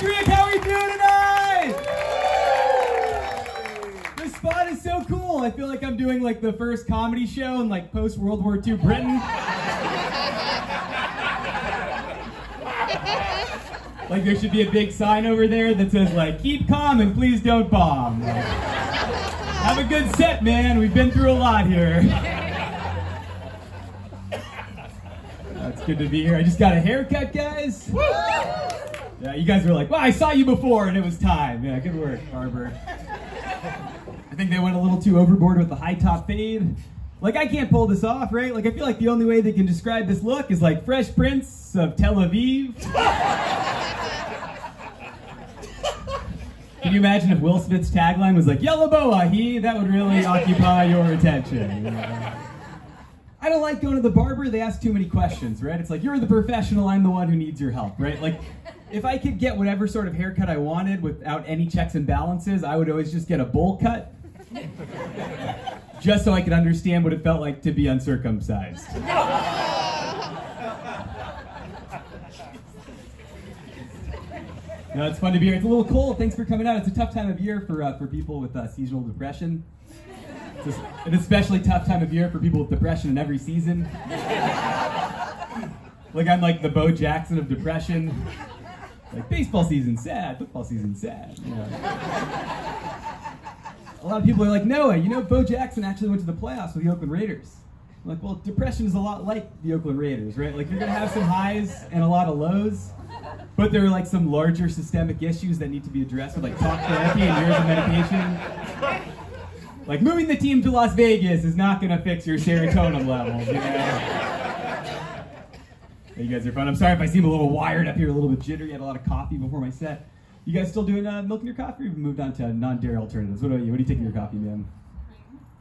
Greek, how are you doing tonight? This spot is so cool. I feel like I'm doing like the first comedy show in like post World War II Britain. like there should be a big sign over there that says like keep calm and please don't bomb. Like, have a good set, man. We've been through a lot here. That's good to be here. I just got a haircut, guys. Yeah, you guys were like, well, I saw you before and it was time. Yeah, good work, barber. I think they went a little too overboard with the high top fade. Like, I can't pull this off, right? Like, I feel like the only way they can describe this look is like Fresh Prince of Tel Aviv. Can you imagine if Will Smith's tagline was like, Yellow Boa, he? That would really occupy your attention. you know? I don't like going to the barber. They ask too many questions, right? It's like, you're the professional, I'm the one who needs your help, right? Like, if I could get whatever sort of haircut I wanted without any checks and balances, I would always just get a bowl cut. just so I could understand what it felt like to be uncircumcised. No, it's fun to be here. It's a little cold. Thanks for coming out. It's a tough time of year for uh, for people with uh, seasonal depression. It's an especially tough time of year for people with depression in every season. like I'm like the Bo Jackson of depression. Like baseball season sad, football season sad. You know. A lot of people are like, Noah, you know Bo Jackson actually went to the playoffs with the Oakland Raiders. I'm like, well, depression is a lot like the Oakland Raiders, right? Like you're gonna have some highs and a lot of lows. But there are like some larger systemic issues that need to be addressed with like talk therapy and years of medication. Like moving the team to Las Vegas is not going to fix your serotonin levels. You, know? You guys are fun. I'm sorry if I seem a little wired up here, a little bit jittery. I had a lot of coffee before my set. You guys still doing uh, milk in your coffee? Or have moved on to non-dairy alternatives? What about you? What do you take in your coffee, man?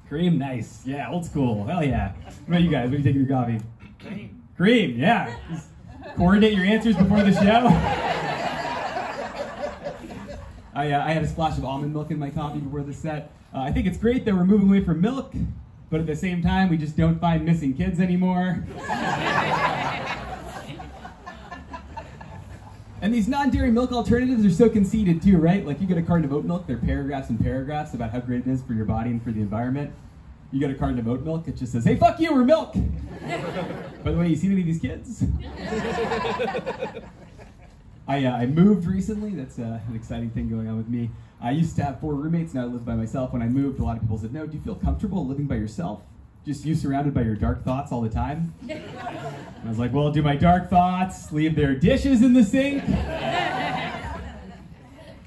Cream, Cream, nice. Yeah, old school. Hell yeah. What about you guys? What do you take in your coffee? Cream. Cream, yeah. Just coordinate your answers before the show. I, uh, I had a splash of almond milk in my coffee before the set. Uh, I think it's great that we're moving away from milk, but at the same time, we just don't find missing kids anymore. and these non-dairy milk alternatives are so conceited too, right? Like you get a carton of oat milk, there are paragraphs and paragraphs about how great it is for your body and for the environment. You get a carton of oat milk, it just says, hey, fuck you, we're milk. By the way, you seen any of these kids? I, uh, I moved recently. That's uh, an exciting thing going on with me. I used to have four roommates, now I live by myself. When I moved, a lot of people said, Noah, do you feel comfortable living by yourself? Just you surrounded by your dark thoughts all the time? And I was like, Well, do my dark thoughts leave their dishes in the sink?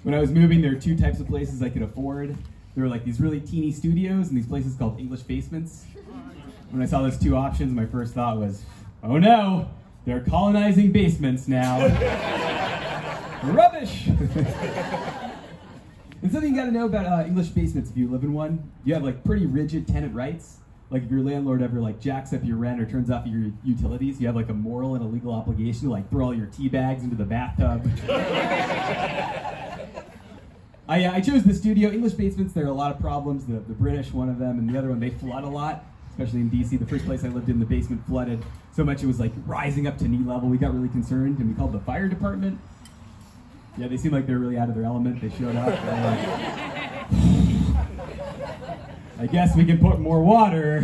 when I was moving, there were two types of places I could afford. There were like these really teeny studios and these places called English basements. When I saw those two options, my first thought was, Oh no, they're colonizing basements now. Rubbish! and something you gotta know about uh, English basements if you live in one, you have like pretty rigid tenant rights. Like if your landlord ever like jacks up your rent or turns off your utilities, you have like a moral and a legal obligation to like throw all your tea bags into the bathtub. I, uh, I chose the studio. English basements, there are a lot of problems. The, the British, one of them, and the other one, they flood a lot especially in DC. The first place I lived in, the basement flooded so much it was like rising up to knee level. We got really concerned and we called the fire department. Yeah, they seemed like they're really out of their element. They showed up. I guess we can put more water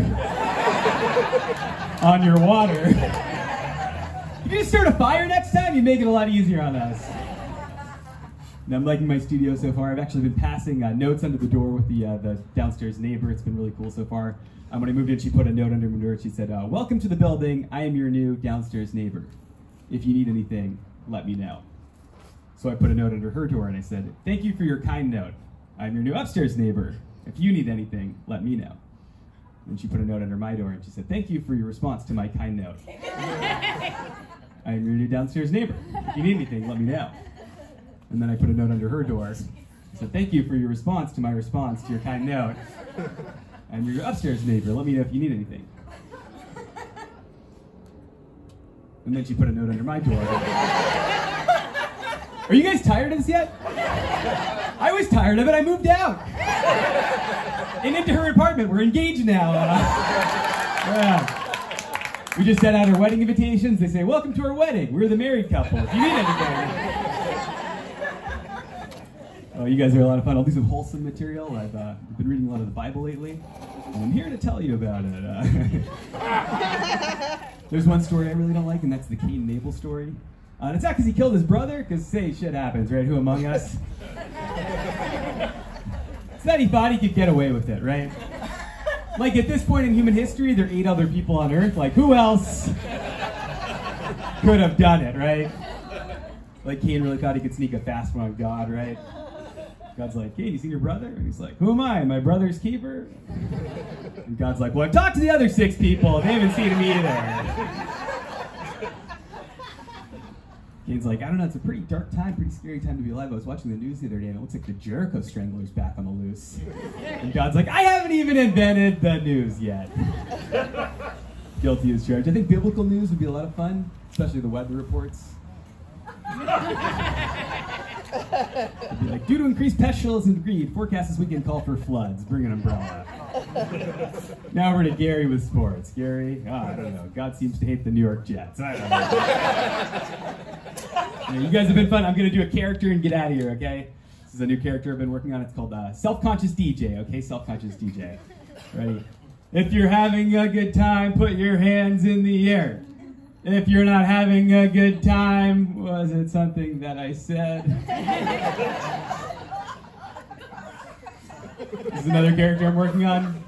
on your water. If you start a fire next time, you make it a lot easier on us. And I'm liking my studio so far. I've actually been passing uh, notes under the door with the, uh, the downstairs neighbor. It's been really cool so far. Um, when I moved in, she put a note under my door. She said, uh, Welcome to the building. I am your new downstairs neighbor. If you need anything, let me know. So I put a note under her door and I said, Thank you for your kind note. I'm your new upstairs neighbor. If you need anything, let me know. And she put a note under my door and she said, Thank you for your response to my kind note. I am your new downstairs neighbor. If you need anything, let me know. And then I put a note under her door. So Thank you for your response to my response to your kind note. I'm your upstairs neighbor. Let me know if you need anything. And then she put a note under my door. Are you guys tired of this yet? I was tired of it. I moved out. Into her apartment. We're engaged now. Yeah. We just sent out our wedding invitations. They say, Welcome to our wedding. We're the married couple. If you need anything. Oh, you guys are a lot of fun. I'll do some wholesome material. I've uh, been reading a lot of the Bible lately, and I'm here to tell you about it. Uh, there's one story I really don't like, and that's the Cain and Abel story. Uh, and it's not because he killed his brother, because, say, shit happens, right? Who among us? He could get away with it, right? Like, at this point in human history, there are eight other people on Earth. Like, who else could have done it, right? Like, Cain really thought he could sneak a fast one on God, right? God's like, hey, you seen your brother? And he's like, who am I? My brother's keeper? And God's like, well, I've talked to the other six people. They haven't seen him either. Cain's like, I don't know, it's a pretty dark time, pretty scary time to be alive. I was watching the news the other day and it looks like the Jericho Strangler's back on the loose. And God's like, I haven't even invented the news yet. Guilty as charged. I think biblical news would be a lot of fun, especially the weather reports. It'd be like, due to increased pestilence and greed, forecast this weekend call for floods. Bring an umbrella. now we're to Gary with sports. Gary, oh, I don't know. God seems to hate the New York Jets. I don't know. you guys have been fun. I'm going to do a character and get out of here, okay? This is a new character I've been working on. It's called uh, Self Conscious DJ, okay? Self Conscious DJ. Ready? If you're having a good time, put your hands in the air. If you're not having a good time, was it something that I said? this is another character I'm working on.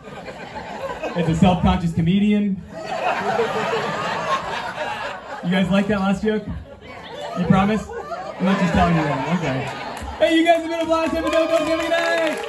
It's a self-conscious comedian. You guys like that last joke? You promise? I'm not just telling you that. Okay. Hey, you guys have been a blast. Have a dope night.